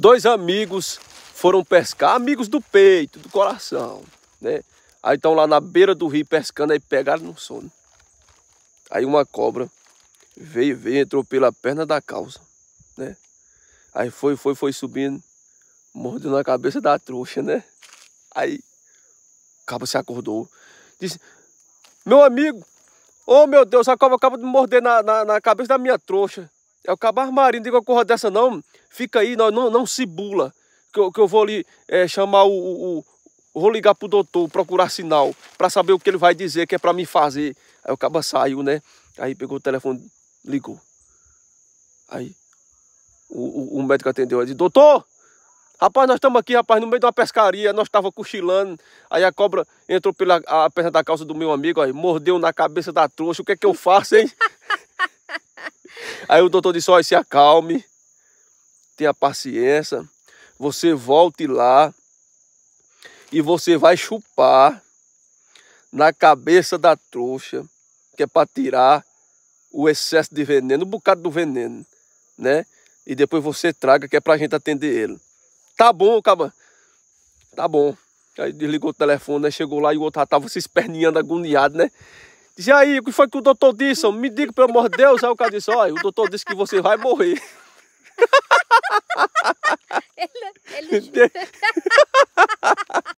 dois amigos foram pescar, amigos do peito, do coração, né? Aí estão lá na beira do rio pescando, aí pegaram no sono. Aí uma cobra veio, veio, entrou pela perna da calça, né? Aí foi, foi, foi subindo, mordeu na cabeça da trouxa, né? Aí o cabo se acordou, disse, meu amigo, oh meu Deus, a cobra acaba de morder na, na, na cabeça da minha trouxa. É o cabo armarinho, diga uma corra dessa não, fica aí, não, não, não se bula, que eu, que eu vou ali é, chamar o, o, o, Vou ligar pro doutor, procurar sinal, para saber o que ele vai dizer, que é para me fazer. Aí o cabo saiu, né? Aí pegou o telefone, ligou. Aí o, o, o médico atendeu, disse, doutor, rapaz, nós estamos aqui, rapaz, no meio de uma pescaria, nós estávamos cochilando, aí a cobra entrou pela a perna da calça do meu amigo, aí mordeu na cabeça da trouxa, o que é que eu faço, hein? Aí o doutor disse, olha, se acalme, tenha paciência, você volte lá e você vai chupar na cabeça da trouxa, que é para tirar o excesso de veneno, um bocado do veneno, né? E depois você traga, que é para a gente atender ele. Tá bom, caba. Tá bom. Aí desligou o telefone, né? Chegou lá e o outro já tava se esperneando, agoniado, né? Disse, aí, o que foi que o doutor disse? Me diga, pelo amor de Deus. Aí o cara disse, olha, o doutor disse que você vai morrer. ele, ele...